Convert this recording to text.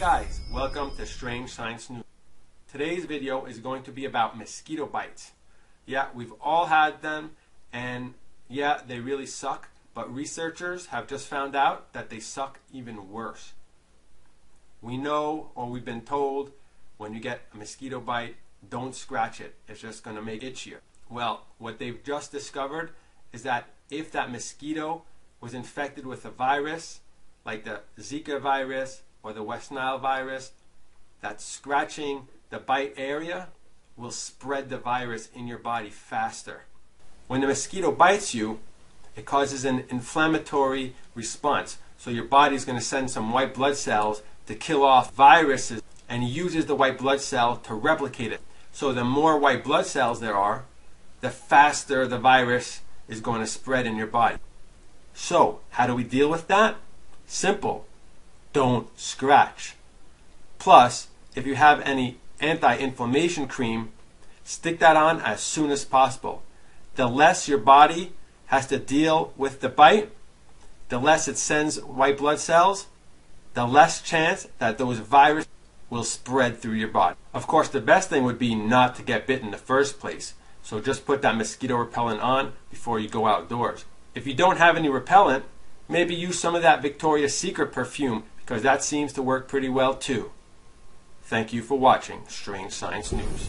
guys, welcome to Strange Science News. Today's video is going to be about mosquito bites. Yeah, we've all had them and yeah, they really suck, but researchers have just found out that they suck even worse. We know or we've been told when you get a mosquito bite, don't scratch it. It's just going to make it itchier. Well, what they've just discovered is that if that mosquito was infected with a virus like the Zika virus or the West Nile virus, that scratching the bite area will spread the virus in your body faster. When the mosquito bites you, it causes an inflammatory response. So your body is going to send some white blood cells to kill off viruses and uses the white blood cell to replicate it. So the more white blood cells there are, the faster the virus is going to spread in your body. So, how do we deal with that? Simple. Don't scratch. Plus, if you have any anti-inflammation cream, stick that on as soon as possible. The less your body has to deal with the bite, the less it sends white blood cells, the less chance that those viruses will spread through your body. Of course, the best thing would be not to get bit in the first place. So just put that mosquito repellent on before you go outdoors. If you don't have any repellent, maybe use some of that Victoria's Secret perfume because that seems to work pretty well too. Thank you for watching Strange Science News.